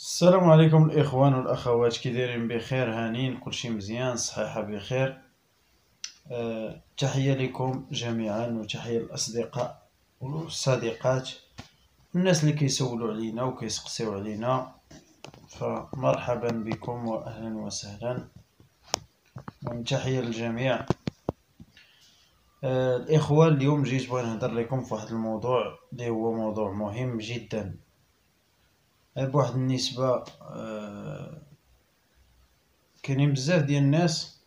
السلام عليكم الإخوان والأخوات كي دايرين بخير هانين كلشي مزيان صحيحة بخير. أه تحية لكم جميعا وتحية للأصدقاء والصديقات الناس اللي كيسولوا علينا وكيسقسيو علينا. فمرحبا بكم واهلا وسهلا. تحية للجميع. أه الاخوه اليوم جيت بغي نهضر لكم في واحد الموضوع اللي هو موضوع مهم جدا. بواحد النسبة آه كاينين بزاف ديال الناس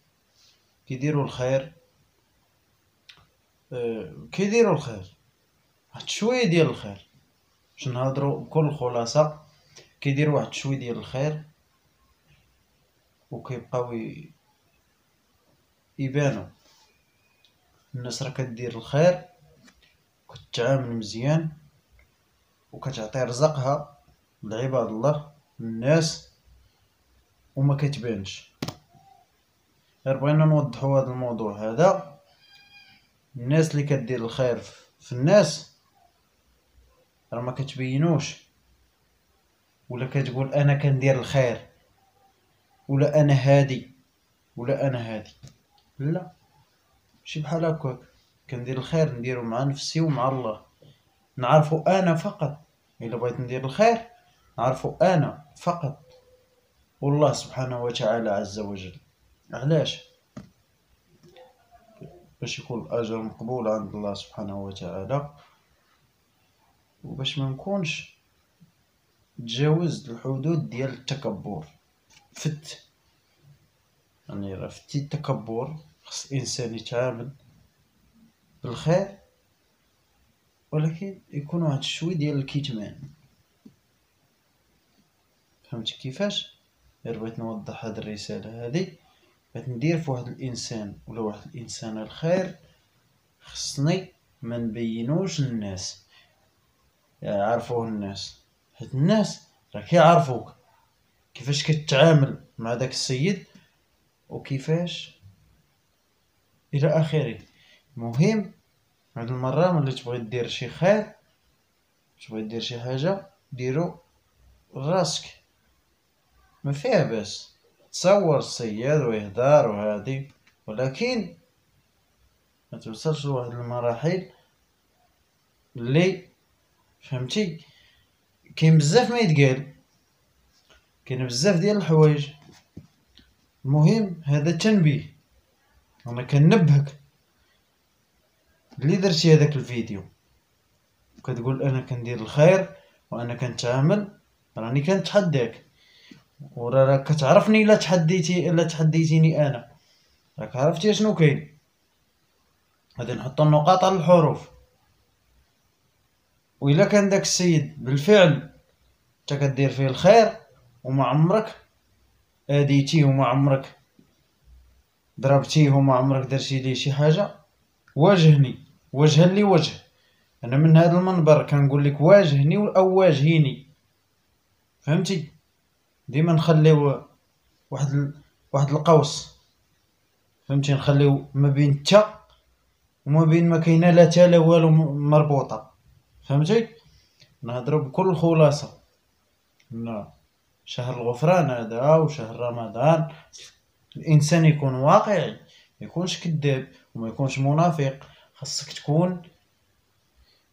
كيديروا الخير آه كيديروا الخير واحد شوية ديال الخير. باش نهضروا بكل خلاصة كيديروا واحد شوية ديال الخير وكيبقاو يبانوا الناس راه كدير الخير كتعامل مزيان وكتعطي رزقها. لعباد الله الناس وما كتبانش غير بغينا نوضحوا هذا الموضوع هذا. الناس اللي كدير الخير في الناس راه ما كتبينوش. ولا كتقول أنا كندير الخير ولا أنا هادي ولا أنا هادي. لا ماشي بحال هكاك. كندير الخير نديرو مع نفسي ومع الله. نعرفو أنا فقط إلا بغيت ندير الخير. نعرفو أنا فقط والله سبحانه وتعالى عز وجل. علاش؟ باش يكون الأجر مقبول عند الله سبحانه وتعالى. وباش ما نكونش تجاوزت الحدود ديال التكبر. فت. يعني راه فتي التكبر خص الإنسان يتعامل بالخير ولكن يكون واحد شوي ديال الكتمان. فهمتي كيفاش؟ غير بغيت نوضح هاد الرسالة هادي. بغيت ندير في واحد الإنسان ولا واحد الإنسان الخير خصني ما نبينوش للناس يعرفوه الناس. حيت الناس راه كيعرفوك. كيفاش كتعامل مع داك السيد وكيفاش؟ إلى آخره. المهم هاد المرة ملي تبغي دير شي خير تبغي دير شي حاجة ديرو راسك. ما فيها بس تصور الصياد ويهدار وهادي ولكن ما توصلش لواحد المراحل اللي فهمتي؟ كاين بزاف ما يتقال. كاين بزاف ديال الحوايج. المهم هذا تنبيه أنا كنبهك اللي درتي هذاك الفيديو. كتقول أنا كندير الخير وأنا كنتعامل راني كنتحداك. وراك كتعرفني إلا تحديتي إلا تحديتيني أنا. راك عرفتي شنو كاين؟ غادي نحط النقاط على الحروف. وإلا كان داك السيد بالفعل انت كدير فيه الخير وما عمرك آديتيه وما عمرك ضربتيه وما عمرك درتي ليه شي حاجة. واجهني. وجها لي وجه. أنا من هذا المنبر كنقول لك واجهني أو واجهيني. فهمتي؟ ديما نخليو واحد ال... واحد القوس. فهمتي؟ نخليو ما بين تا وما بين ما كاينة لا تا لا والو مربوطة. فهمتي؟ نهضروا بكل الخلاصه ان شهر الغفران هذا وشهر رمضان. الإنسان يكون واقعي ما يكونش كذاب وما يكونش منافق. خاصك تكون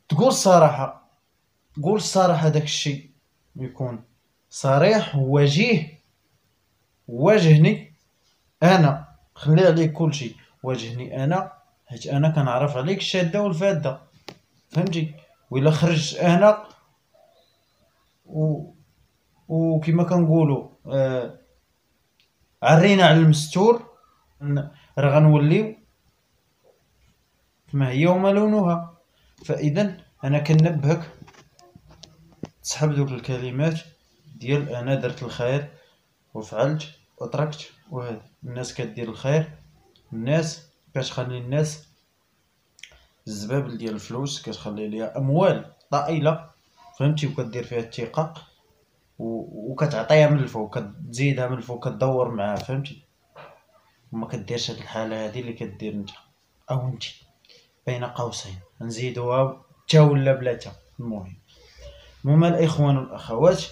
تقول الصراحة قول الصراحة داك الشيء يكون. صريح ووجيه واجهني أنا. خلي عليك كل شيء. واجهني أنا حيت أنا كنعرف عليك الشاده والفادة. فهمتي؟ وإلا خرجت أنا و وكما كنقولوا آه عرينا على المستور. راه غنوليو ما هي وما لونها. فاذا أنا كنبهك تسحب دوك الكلمات. ديال أنا درت الخير وفعلت وتركت وهذا. الناس كدير الخير الناس كتخلي الناس الزبابل ديال الفلوس كتخلي ليها اموال طائلة فهمتي؟ وكدير فيها الثقه وكتعطيها من الفوق كتزيدها من الفوق كدور معاها فهمتي؟ وما كديرش هاد الحالة هادي اللي كدير انت. أو انت بين قوسين نزيدوها تا ولا بلا تا. المهم. المهم الاخوان والاخوات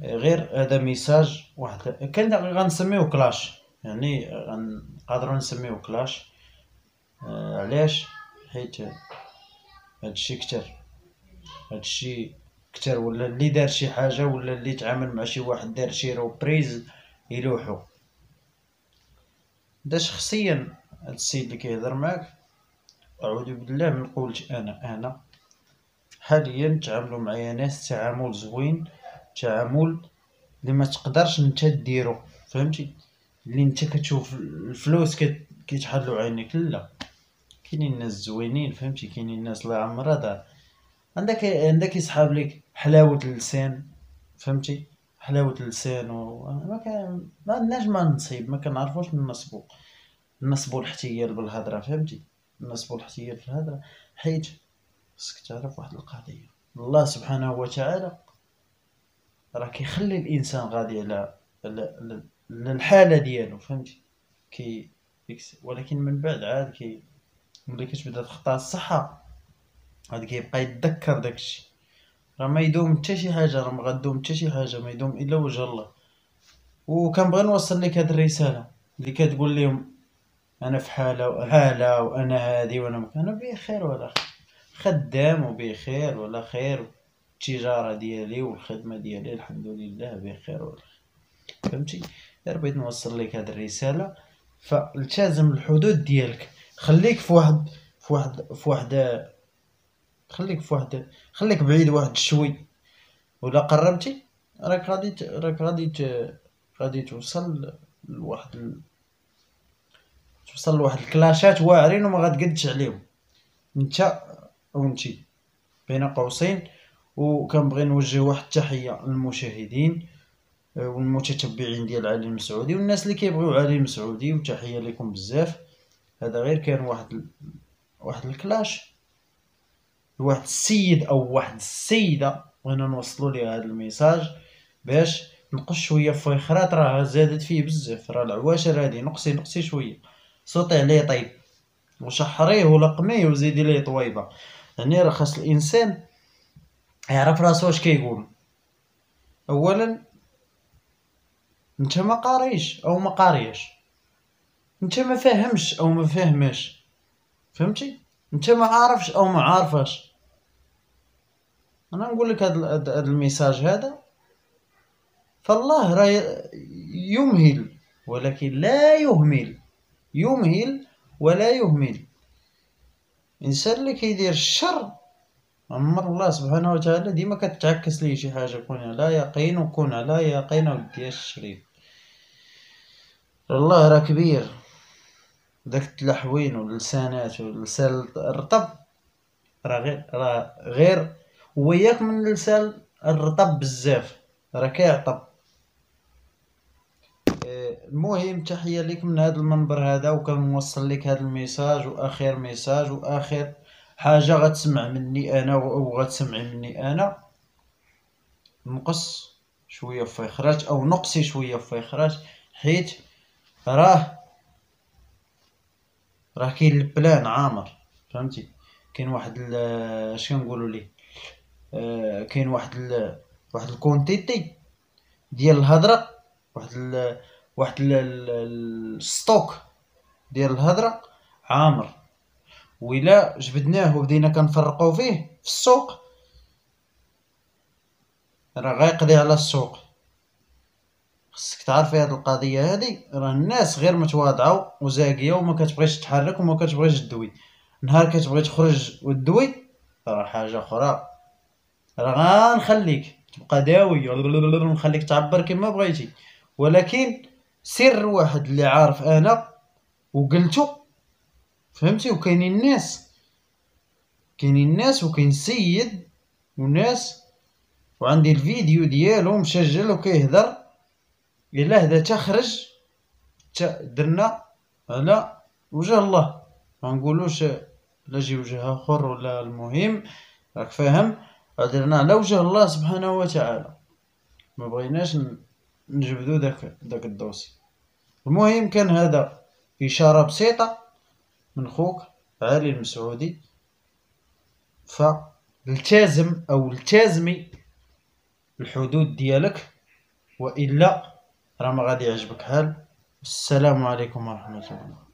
غير هذا message واحد. كان غنسميوه clash. يعني نقدروا نسميوه clash. آه علاش؟ حيت هادشي كتر. هادشي كتر ولا اللي دار شي حاجة ولا اللي تعامل مع شي واحد دار شي reprise يلوحو. دا شخصيا هاد السيد اللي كيهضر معاك أعوذ بالله من قولت أنا أنا. حاليا تعاملوا معايا ناس تعامل زوين. تعامل اللي ما تقدرش نتا ديرو فهمتي؟ اللي انت كتشوف الفلوس كيتحلوا عينيك لا. كاينين ناس زوينين فهمتي؟ كاينين ناس الله يعمرها دار عندك عندك يسحاب لك حلاوة اللسان فهمتي؟ حلاوة اللسان و ما كان ما نصيب ما كنعرفوش ننصبو. نصبو الاحتيال بالهضرة فهمتي؟ نصبو الاحتيال في الهضرة. حيت خصك تعرف واحد القضية. الله سبحانه وتعالى راه كيخلي الإنسان غادي على الحالة ديالو فهمتي؟ كي ولكن من بعد عاد كي ملي كتبدا تخطى الصحة عاد كيبقى يتذكر داكشي. راه ما يدوم حتى شي حاجة راه ما غدوم حتى شي حاجة ما يدوم إلا وجه الله. وكنبغي نوصل لك هاد الرسالة اللي كتقول لهم أنا في حالة حاله وأنا هادي وأنا أنا بخير ولا خير خدام وبخير ولا خير التجارة ديالي والخدمة ديالي الحمد لله بخير فهمتي؟ غير بغيت نوصل لك هاد الرسالة. فالتزم الحدود ديالك. خليك في واحد في واحد في واحد خليك في واحد خليك بعيد واحد شوي. ولا قربتي؟ راك غادي راك غادي غادي توصل لواحد. توصل لواحد الكلاشات واعرين وما غتقدش عليهم. انت وانتي. بين قوسين. وكنبغي نوجه واحد التحية للمشاهدين آه، والمتتبعين ديال علي المسعودي والناس اللي كيبغيو علي المسعودي وتحية لكم بزاف. هذا غير كان واحد واحد الكلاش واحد السيد أو واحد السيدة بغينا نوصلوا ليه هذا الميساج باش نقص شوية فيخرات راه زادت فيه بزاف راه العواشر هادي نقصي نقصي شوية. صوتي عليه طيب وشحريه ولقميه وزيدي ليه طويبة. يعني راه خاص الإنسان يعرف راسو واش كيقول. اولا أنت ما قاريش أو ما قاريش. أنت ما فاهمش أو ما فاهماش فهمتي؟ أنت ما عارفش أو ما عارفاش أنا نقول لك هذا الميساج هذا فالله راه يمهل ولكن لا يهمل. يمهل ولا يهمل. الانسان اللي كيدير الشر عمر الله سبحانه وتعالى ديما كتعكس ليه شي حاجة. كون على يقين وكون على يقين ودي الشريف. الله راه كبير. داك التلحوين واللسانات واللسان الرطب راه غير راه غير وياك من اللسان الرطب بزاف. راه كيعطب. المهم تحية ليك من هذا المنبر هذا وكنوصل لك هذا ال message وآخر message وآخر حاجة غتسمع مني أنا أو غتسمعي مني أنا. نقص شوية في إخراج أو نقصي شوية في إخراج حيت راه راه كاين ال plan عامر فهمتي؟ كاين واحد اش كنقولوا ليه؟ آه كاين واحد ال... واحد ال quantité ديال الهضرة واحد ال... واحد ال stock ديال الهضرة عامر. وإلا جبدناه وبدينا كنفرقو فيه في السوق. راه غيقضي على السوق. خصك تعرفي هاد القضية هادي راه الناس غير متواضعه وزاكية وما كتبغيش تحرك وما كتبغيش تدوي. نهار كتبغي تخرج ودوي راه حاجة أخرى. راه غنخليك تبقى داوي نخليك تعبر كما بغيتي. ولكن سر واحد اللي عارف أنا وقلتو فهمتي؟ وكاينين الناس. كاينين الناس وكاين السيد وناس وعندي الفيديو ديالو مسجل وكيهضر. إلا هذا تخرج درنا على وجه الله. ما نقولوش لا جي وجه آخر ولا المهم راك فاهم؟ درنا على وجه الله سبحانه وتعالى. ما بغيناش نجبدو داك داك الدوسي. المهم كان هذا إشارة بسيطة. من خوك علي المسعودي. فالتزم أو التزمي الحدود ديالك وإلا راه ما غادي يعجبك حال السلام عليكم ورحمة الله.